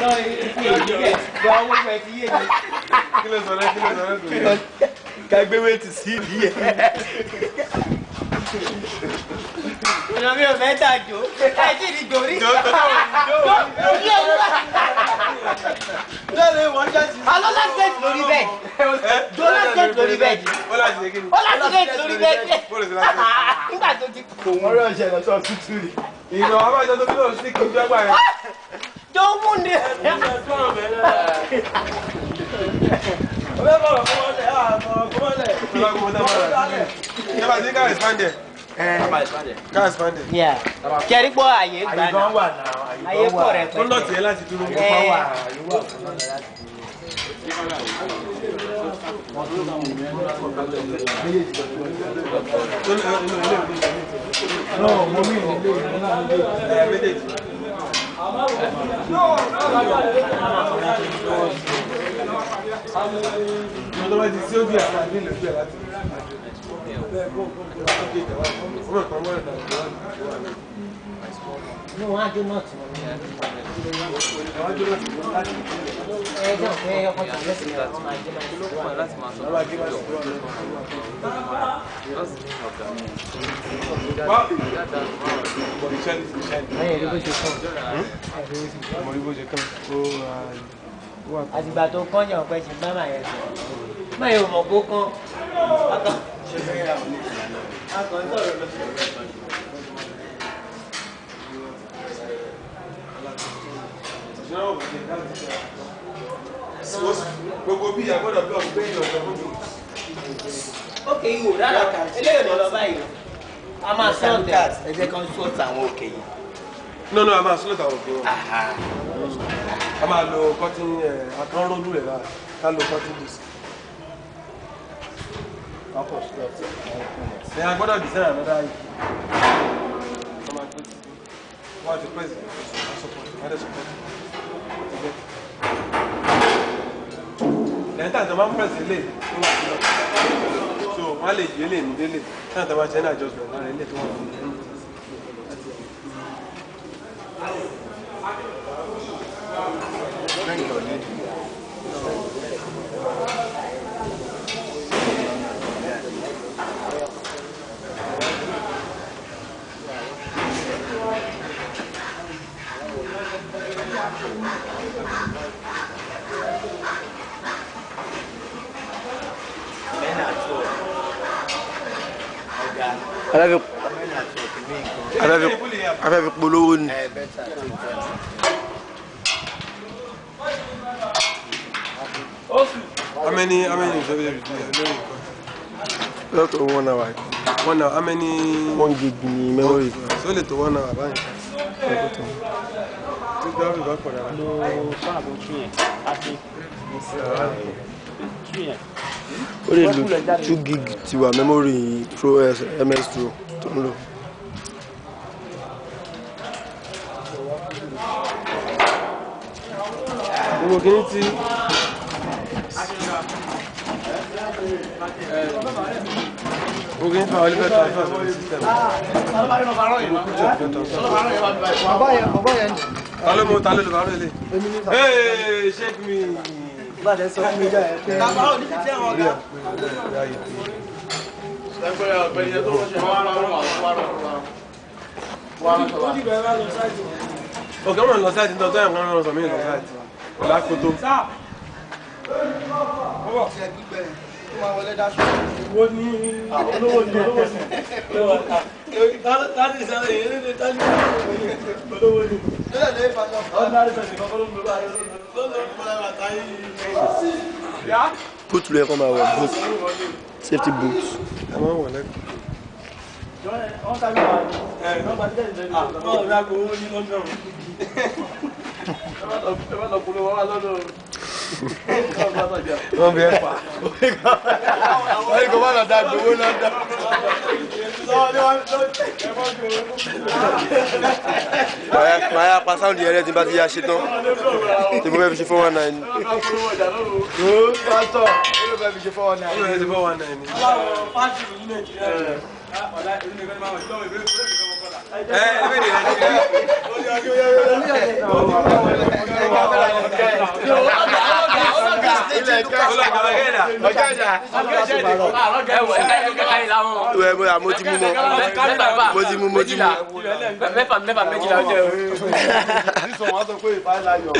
náà ìpín òye gba owó fẹ́ ti yé mi. kí ló sọ náà kí ló sọ náà dùn yẹn. ká gbé wéètì sí ìdí yẹn. Ìjọba mi ò fẹ́ tà jò, àìsí ìdìgbòrí. Jò tó tó jò tó jò wá. Lọ́lẹ̀ wọ́n jọ́sí. Àlọ́ láti gẹ̀ẹ́sì lórí bẹ́ẹ̀dì. Jò láti gẹ̀ẹ́sì lórí bẹ́ẹ̀dì. Ó láti ṣe kí ni? Ó láti gẹ̀ẹ́sì lórí bẹ́ẹ̀dì. Nígbà tó ti. Kò wọ́n rẹ̀ ṣẹlẹ̀ sọ́ọ́ tútù rí. Ìlọ abájọ́ tó fi lóun sí kí n jọ́gbà rẹ̀ jọ mú ni. kẹrí pọ àyè gbà náà àyè pọ rẹ pẹlú. kọlọtì ẹ láti dúró kó eh. wà no mo mi ò lè ní àwọn ọmọdé. Ìjọba ti sí òbí àwọn àmì ìlú ìgbà láti não há de not. Yeah. I do not. I don't care what you listen to. I do not. That's my tó kọ́nyà ọ̀pẹ ṣe bá màá yẹn sọ̀rọ̀. Máa mọ̀ kó kán. Akọ̀ ń sọ̀rọ̀ lọ sí ọ̀rẹ́ ìtọ́jú. gbogbo bí àgbọ̀dọ̀ bí ọ̀gbẹ́ ìlú ọ̀gbẹ́ mọ́tò. ókè ìwò rárá eléyìí lọ lọ báyìí a máa sọ̀tẹ̀ ẹ jẹ́ kán sọ̀tẹ̀ àwọn òkè yìí. no no a máa sọ̀tẹ̀ àwọn òkè wọn. a máa lo cotton eh, akọ́rọ́lù rẹ̀ lára ká lo cotton dis. ẹ àgbọ̀dọ̀ design another eye. wọ́n ti pèsè wọ́n support wọ́n dẹ̀ support. lẹ́yìn tàǹtà máa ń pẹ̀sì lè tó wà ní ọ̀dọ́ so wọ́n á lè yé lè mú délé tàǹtà máa ṣe ní àjọsùn lára ilé tó wà Thank you. afẹ́fẹ́ polówó ni. How many how many is every day? Not to one hour. One hour. How many? One gig ni memory. So only to one hour. Báyìí. Tí gbàgbé bá pọ̀ dára. Mo ó lè lo two gig tiwa memory pro eh, ms pro tó ń lò. gbogbo kìíní ti Bugün faul ve tayfa sistemi. Baba ya, baba ya. Talo mu, talo lu, talo lu. Hey, shake me ìbáṣẹ sọ fún mi jọ ẹ pé bàbá ò ní ti tẹ wọn ga. ẹgbẹ́ ọ̀gbẹ́ni tó ń ṣe wọ́n á rọrùn àwọn wà rọrùn wa. ó dìgbà ẹ bá lọ sáìtì. ọ̀gá wọn lọ sáìtì nítorí àwọn ọ̀rọ̀ sọ̀mí lọ sáìtì lákòótó. wo ni olówó ni olówó sí. láti sáré eré ní tálí safety boot. ẹ wọ́n bí ẹ fà wọ́n bá lọ da gbowó náà dá. màá pa sáwùndì yẹn rẹ tí n bá ti yà ṣe tán tí mo fẹ́ fi ṣe four one nine. pásítọ̀ ó lè fẹ́ fi ṣe four one nine. ó lè fẹ́ fi ṣe four one nine. aláwọ̀ pàṣẹ ìlú nàìjíríà ọ̀la ìlú nìkan máa wà lọ́wọ́ ìbéèrè fún mi. Hey, ilẹ̀ kẹ́ ọ̀gájà ẹ mo mo ti mú mọ mo ti mú mo ti mú. mẹ́fà mẹ́fà méjìlá ọjọ́ o.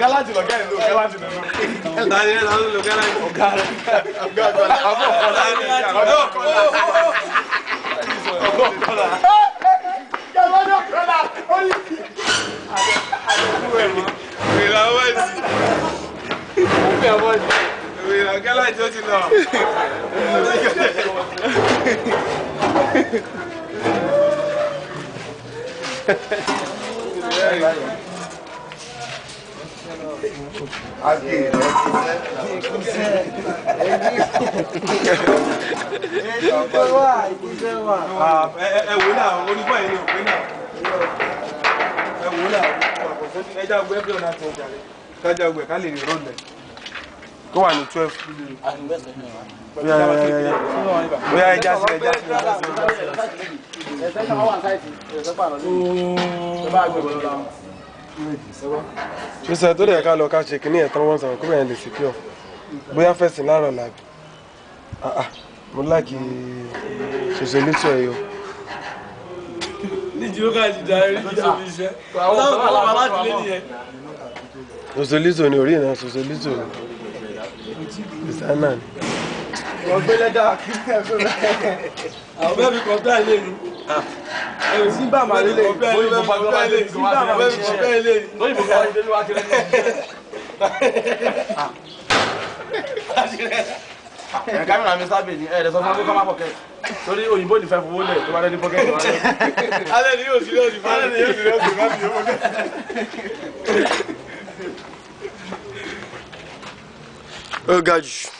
galaji lọ gẹ́rin ló galaji lọ lọ. dani ẹ lọ́dún lọ gẹ́rin. ọ̀gá ọ̀gá ọ̀gá ọ̀gá ọ̀gá ọ̀gá ọ̀gá ọ̀gá. Galaji ọ̀gá ọ̀gá àwọ̀dì. Omi àwọ̀dì. Ìròyìn àgálà tí ó ti lọ. Aki rẹ̀ ti sẹ́, ìkúsẹ́, ẹni ìkúsẹ́ wà, ìkúsẹ́ wà. Ẹ wò náà, onígbà yìí ni òpin náà. Ẹ wò náà ẹja gbẹ bí ọ̀nà àti ọjà rẹ kájà gbẹ ká lè rí rọlẹ̀ tó wà ní twelve. bóyá bóyá ẹja sí ẹja sí ẹja sí. ẹsẹ̀ náà wà ní sáìtì ẹsẹ̀ pààrọ̀ lórí sísẹ tó dẹ̀ ká lọ ká ṣe kínní ẹ̀tàn wọ́n sàn kó bẹ̀rẹ̀ lè sí pure bóyá fẹ̀sìn láàárọ̀ làbí ah, ah. mo láàkì ṣòṣèlú tí ọ̀ yọ níjì ó káàdì darí níjọ fi iṣẹ́ ọlọ́run tó wà láti lé nìyẹn. sosolizo ni orí iná sosolizo isana ni. ọgbẹ́lẹ́dà kí ẹ fẹ́ bẹ́ẹ̀. àwọn bẹ́ẹ̀ mi kọ́ bẹ́ẹ̀ lé mi èyí sí bá màá lélẹ̀ lóyìnbó bá lọ́wọ́ lé sí bá màá lélẹ̀ sí bẹ́ẹ̀ lé lóyìnbó bá lọ́wọ́ lé wá kéré lọ́wọ́ ẹ kámẹ́rà mi sábẹ̀ ni ẹ dẹ̀sọ́ fún mi kọ́ má pọ̀kẹ́ torí òyìnbó ní fẹ́ fowó lẹ̀ tó bá dẹ́ ní pọ́kẹ́ ìwà rẹ̀. alẹ́ ni yóò sílẹ̀ òsì fáwọn ẹni yóò sílẹ̀ òsì fáwọn ẹni yóò pọ́kẹ́. ó ga jù.